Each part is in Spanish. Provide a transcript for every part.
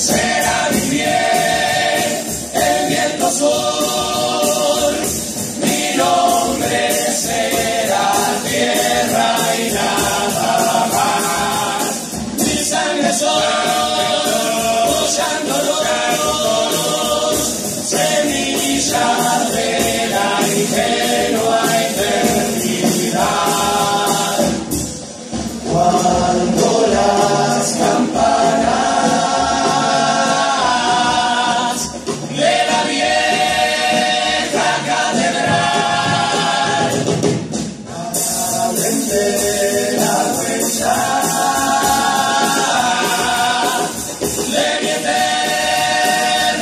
say de la de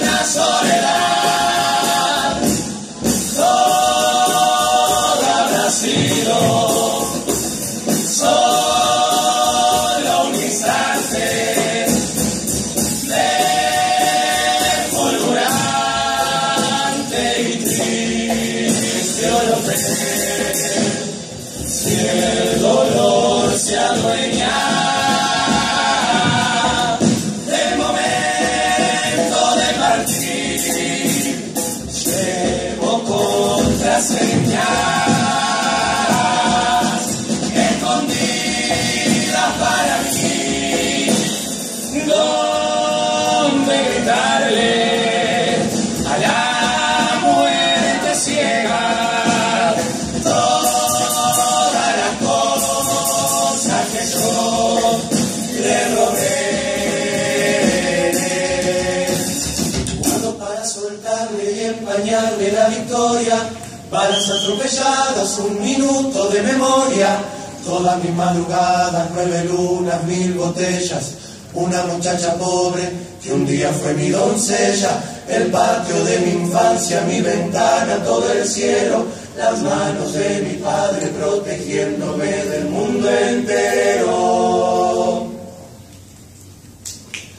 mi soledad, todo habrá sido solo un instante de fulgurante y triste. Si el dolor se adueña victoria, balas atropelladas, un minuto de memoria, todas mis madrugadas, nueve lunas, mil botellas, una muchacha pobre que un día fue mi doncella, el patio de mi infancia, mi ventana, todo el cielo, las manos de mi padre protegiéndome del mundo entero.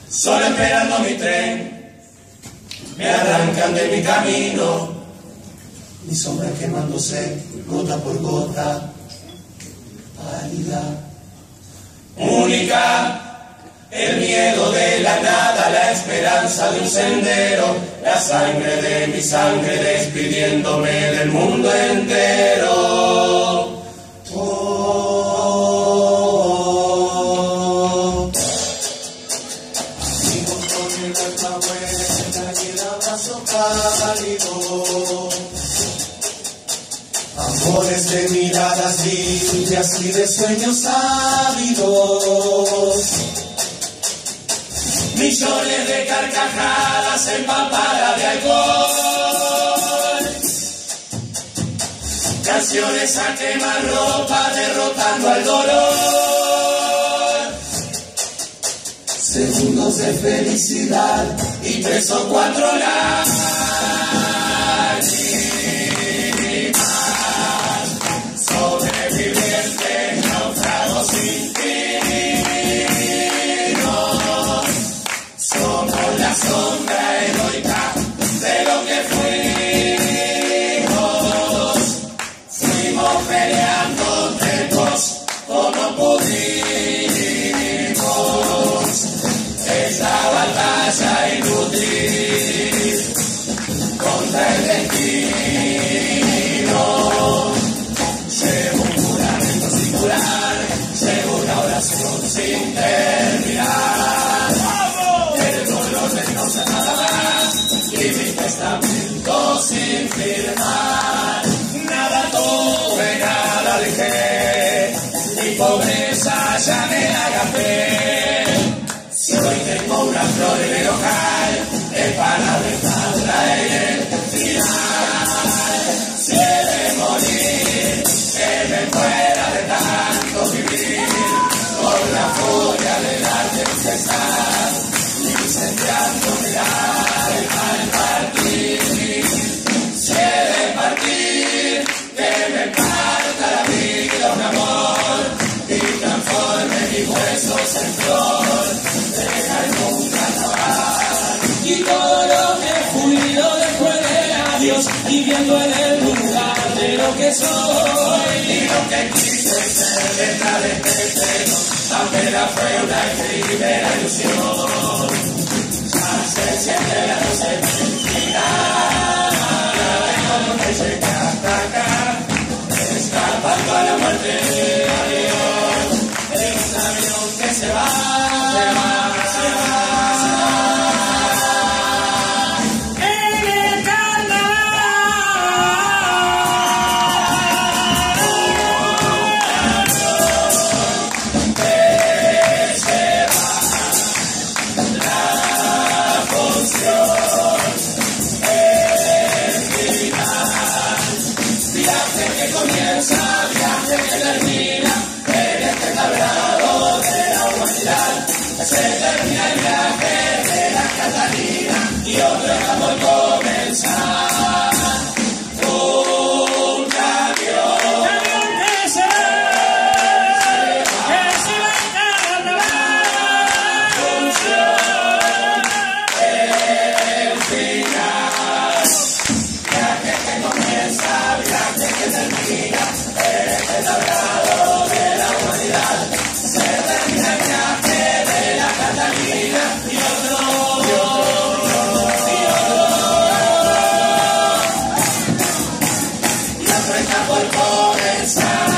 Solo esperando mi tren, me arrancan de mi camino. Mi sombra quemándose gota por gota, pálida. Única, el miedo de la nada, la esperanza de un sendero, la sangre de mi sangre despidiéndome del mundo entero. Amores de miradas limpias y de sueños ávidos. Millones de carcajadas empapadas de alcohol. Canciones a quemar ropa derrotando al dolor. Segundos de felicidad Y tres o cuatro lágrimas. Sombra sin firmar. Nada tuve, nada dejé, mi pobreza ya me la gasté. Si hoy tengo una flor en el ojal, es para dejarla en viviendo en el lugar de lo que soy y lo que quise ser detrás de este pelo, apenas fue una primera ilusión. Ya se siente la noche. Se termina el viaje vuelta por comenzar.